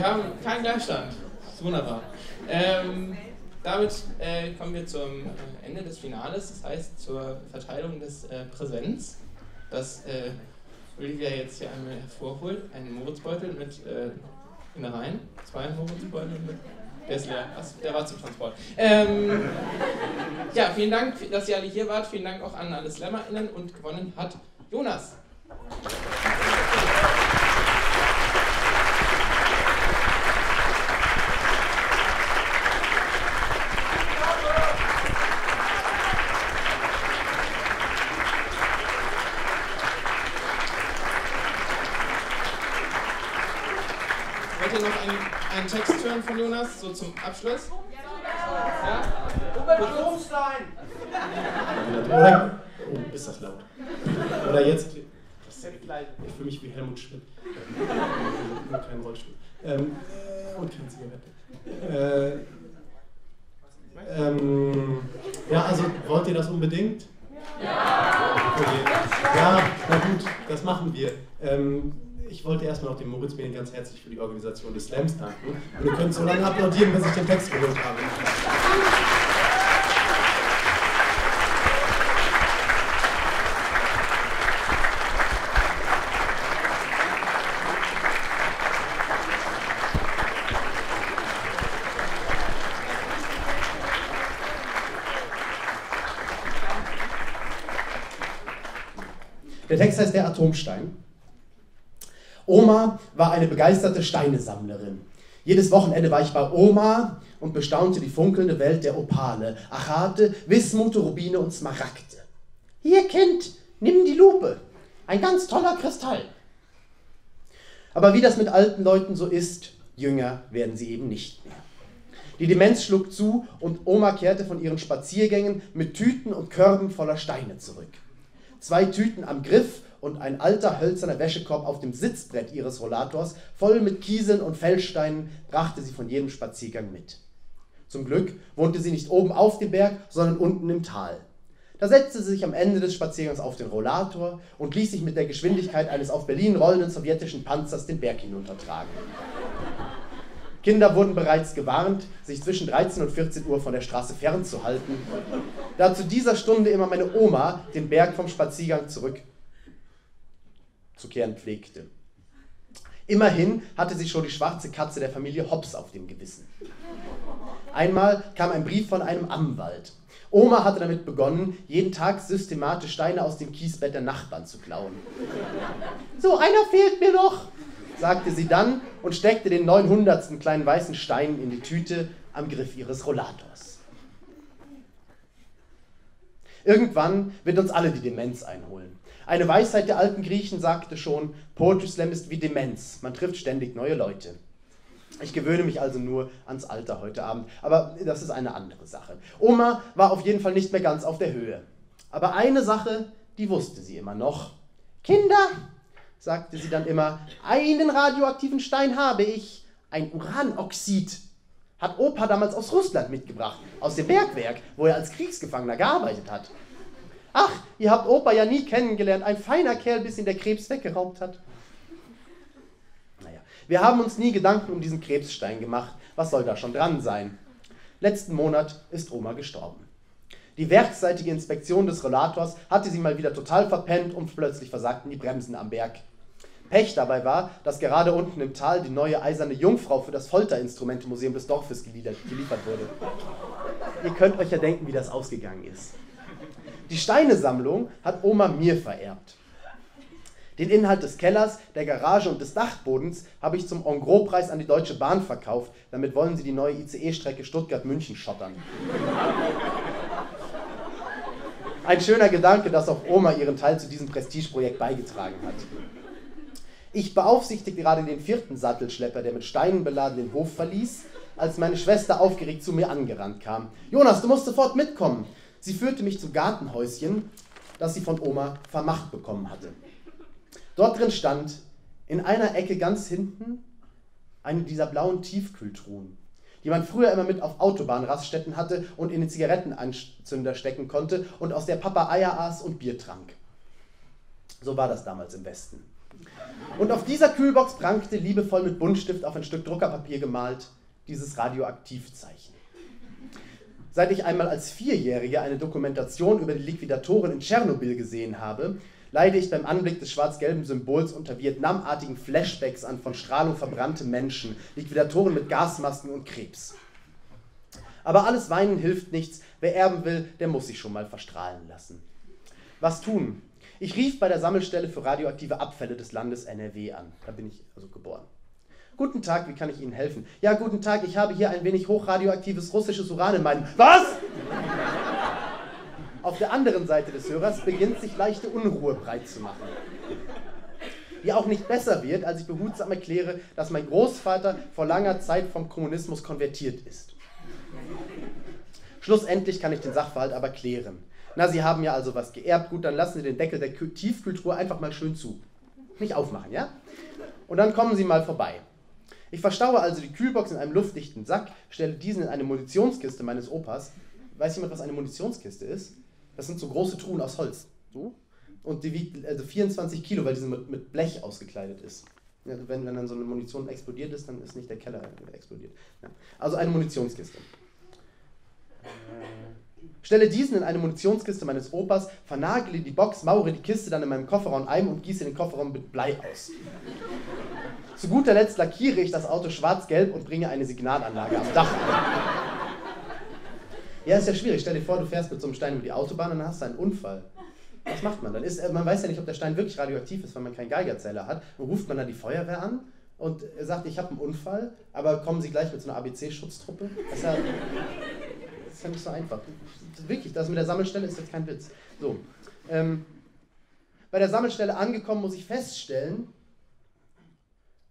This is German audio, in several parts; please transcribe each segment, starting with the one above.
wir haben keinen Gleichstand. Das ist wunderbar. Ähm, damit äh, kommen wir zum äh, Ende des Finales, das heißt zur Verteilung des äh, Präsents. Das äh, Olivia jetzt hier einmal hervorholt. Einen Moritzbeutel mit äh, Innereien. Zwei Moritzbeutel mit. Der ist leer. Ach, der war zum Transport. Ähm, ja, vielen Dank, dass ihr alle hier wart. Vielen Dank auch an alle SlammerInnen und gewonnen hat Jonas. Wollt ihr noch einen, einen Text hören von Jonas, so zum Abschluss? Ja? Robert Blomstein! Oder, oh, ist das laut. Oder jetzt. Das ist ich fühle mich wie Helmut Schmidt. Nur kein Rollstuhl. Ähm, und keine Zigarette. Äh, ähm, ja, also wollt ihr das unbedingt? Ja! Okay. Ja, na gut, das machen wir. Ähm, ich wollte erstmal auch dem Moritz Behn ganz herzlich für die Organisation des Slams danken. Und ihr könnt so lange applaudieren, bis ich den Text gehört habe. Der Text heißt Der Atomstein. Oma war eine begeisterte Steinesammlerin. Jedes Wochenende war ich bei Oma und bestaunte die funkelnde Welt der Opale, Achate, Wismute, Rubine und Smaragde. Hier, Kind, nimm die Lupe. Ein ganz toller Kristall. Aber wie das mit alten Leuten so ist, jünger werden sie eben nicht mehr. Die Demenz schlug zu und Oma kehrte von ihren Spaziergängen mit Tüten und Körben voller Steine zurück. Zwei Tüten am Griff und ein alter hölzerner Wäschekorb auf dem Sitzbrett ihres Rollators, voll mit Kieseln und Felssteinen, brachte sie von jedem Spaziergang mit. Zum Glück wohnte sie nicht oben auf dem Berg, sondern unten im Tal. Da setzte sie sich am Ende des Spaziergangs auf den Rollator und ließ sich mit der Geschwindigkeit eines auf Berlin rollenden sowjetischen Panzers den Berg hinuntertragen. Kinder wurden bereits gewarnt, sich zwischen 13 und 14 Uhr von der Straße fernzuhalten, da zu dieser Stunde immer meine Oma den Berg vom Spaziergang zurück zu kehren pflegte. Immerhin hatte sie schon die schwarze Katze der Familie Hobbs auf dem Gewissen. Einmal kam ein Brief von einem Amwald. Oma hatte damit begonnen, jeden Tag systematisch Steine aus dem Kiesbett der Nachbarn zu klauen. So einer fehlt mir noch, sagte sie dann und steckte den 900. kleinen weißen Stein in die Tüte am Griff ihres Rollators. Irgendwann wird uns alle die Demenz einholen. Eine Weisheit der alten Griechen sagte schon, Poetry Slam ist wie Demenz, man trifft ständig neue Leute. Ich gewöhne mich also nur ans Alter heute Abend, aber das ist eine andere Sache. Oma war auf jeden Fall nicht mehr ganz auf der Höhe. Aber eine Sache, die wusste sie immer noch. Kinder, sagte sie dann immer, einen radioaktiven Stein habe ich, ein Uranoxid. Hat Opa damals aus Russland mitgebracht, aus dem Bergwerk, wo er als Kriegsgefangener gearbeitet hat. Ach, ihr habt Opa ja nie kennengelernt. Ein feiner Kerl, bis ihn der Krebs weggeraubt hat. Naja, wir haben uns nie Gedanken um diesen Krebsstein gemacht. Was soll da schon dran sein? Letzten Monat ist Oma gestorben. Die werkseitige Inspektion des Rollators hatte sie mal wieder total verpennt und plötzlich versagten die Bremsen am Berg. Pech dabei war, dass gerade unten im Tal die neue eiserne Jungfrau für das Folterinstrumentemuseum des Dorfes geliefert wurde. Ihr könnt euch ja denken, wie das ausgegangen ist. Die Steinesammlung hat Oma mir vererbt. Den Inhalt des Kellers, der Garage und des Dachbodens habe ich zum Engros-Preis an die Deutsche Bahn verkauft. Damit wollen sie die neue ICE-Strecke Stuttgart-München schottern. Ein schöner Gedanke, dass auch Oma ihren Teil zu diesem Prestigeprojekt beigetragen hat. Ich beaufsichtigte gerade den vierten Sattelschlepper, der mit Steinen beladen den Hof verließ, als meine Schwester aufgeregt zu mir angerannt kam. Jonas, du musst sofort mitkommen. Sie führte mich zum Gartenhäuschen, das sie von Oma vermacht bekommen hatte. Dort drin stand in einer Ecke ganz hinten eine dieser blauen Tiefkühltruhen, die man früher immer mit auf Autobahnraststätten hatte und in den Zigarettenanzünder stecken konnte und aus der Papa Eier aß und Bier trank. So war das damals im Westen. Und auf dieser Kühlbox prangte liebevoll mit Buntstift auf ein Stück Druckerpapier gemalt dieses Radioaktivzeichen. Seit ich einmal als Vierjährige eine Dokumentation über die Liquidatoren in Tschernobyl gesehen habe, leide ich beim Anblick des schwarz-gelben Symbols unter Vietnamartigen Flashbacks an von Strahlung verbrannte Menschen, Liquidatoren mit Gasmasken und Krebs. Aber alles Weinen hilft nichts. Wer erben will, der muss sich schon mal verstrahlen lassen. Was tun? Ich rief bei der Sammelstelle für radioaktive Abfälle des Landes NRW an. Da bin ich also geboren. Guten Tag, wie kann ich Ihnen helfen? Ja, guten Tag, ich habe hier ein wenig hochradioaktives russisches Uran in meinem. Was? Auf der anderen Seite des Hörers beginnt sich leichte Unruhe breit zu machen. Die auch nicht besser wird, als ich behutsam erkläre, dass mein Großvater vor langer Zeit vom Kommunismus konvertiert ist. Schlussendlich kann ich den Sachverhalt aber klären. Na, Sie haben ja also was geerbt, gut, dann lassen Sie den Deckel der Tiefkühltruhe einfach mal schön zu. Nicht aufmachen, ja? Und dann kommen Sie mal vorbei. Ich verstaue also die Kühlbox in einem luftdichten Sack, stelle diesen in eine Munitionskiste meines Opas. Weiß jemand, was eine Munitionskiste ist? Das sind so große Truhen aus Holz. So. Und die wiegt also 24 Kilo, weil diese mit, mit Blech ausgekleidet ist. Ja, wenn, wenn dann so eine Munition explodiert ist, dann ist nicht der Keller explodiert. Ja. Also eine Munitionskiste. Stelle diesen in eine Munitionskiste meines Opas, vernagele die Box, maure die Kiste dann in meinem Kofferraum ein und gieße den Kofferraum mit Blei aus. Zu guter Letzt lackiere ich das Auto schwarz-gelb und bringe eine Signalanlage am Dach. Ja, ist ja schwierig. Stell dir vor, du fährst mit so einem Stein über die Autobahn und dann hast du einen Unfall. Was macht man dann? Ist, man weiß ja nicht, ob der Stein wirklich radioaktiv ist, weil man keinen Geigerzähler hat. Und ruft man dann die Feuerwehr an und sagt, ich habe einen Unfall, aber kommen Sie gleich mit so einer ABC-Schutztruppe? Das ist, ja, das ist ja nicht so einfach. Wirklich, das mit der Sammelstelle ist jetzt kein Witz. So. Ähm, bei der Sammelstelle angekommen muss ich feststellen,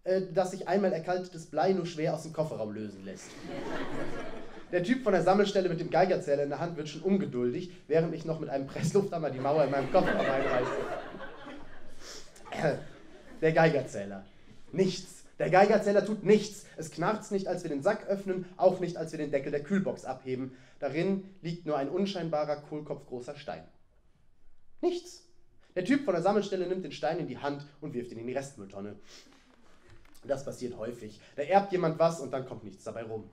äh, dass sich einmal erkaltetes Blei nur schwer aus dem Kofferraum lösen lässt. Der Typ von der Sammelstelle mit dem Geigerzähler in der Hand wird schon ungeduldig, während ich noch mit einem Presslufthammer die Mauer in meinem Kofferraum einreiße. Der Geigerzähler. Nichts. Der Geigerzähler tut nichts. Es knarzt nicht, als wir den Sack öffnen, auch nicht, als wir den Deckel der Kühlbox abheben. Darin liegt nur ein unscheinbarer, kohlkopfgroßer Stein. Nichts. Der Typ von der Sammelstelle nimmt den Stein in die Hand und wirft ihn in die Restmülltonne. Das passiert häufig. Da erbt jemand was und dann kommt nichts dabei rum.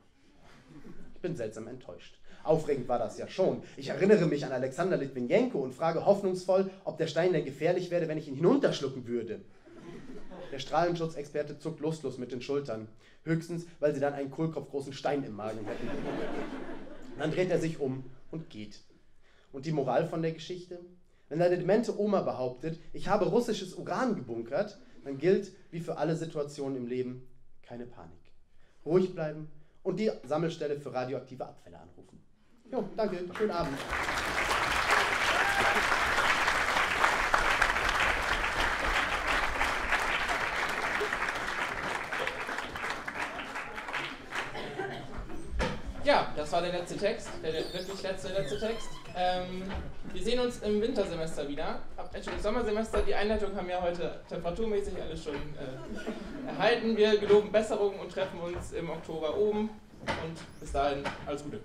Ich bin seltsam enttäuscht. Aufregend war das ja schon. Ich erinnere mich an Alexander Litvinenko und frage hoffnungsvoll, ob der Stein denn gefährlich werde, wenn ich ihn hinunterschlucken würde. Der Strahlenschutzexperte zuckt lustlos mit den Schultern. Höchstens, weil sie dann einen kohlkopfgroßen Stein im Magen hätten. Dann dreht er sich um und geht. Und die Moral von der Geschichte? Wenn eine demente Oma behauptet, ich habe russisches Uran gebunkert, dann gilt, wie für alle Situationen im Leben, keine Panik. Ruhig bleiben und die Sammelstelle für radioaktive Abfälle anrufen. Jo, danke, schönen Abend. Ja, das war der letzte Text, der wirklich letzte, letzte Text. Ähm, wir sehen uns im Wintersemester wieder. Schönes Sommersemester. Die Einleitung haben ja heute temperaturmäßig alles schon äh, erhalten. Wir geloben Besserung und treffen uns im Oktober oben. Und bis dahin alles Gute.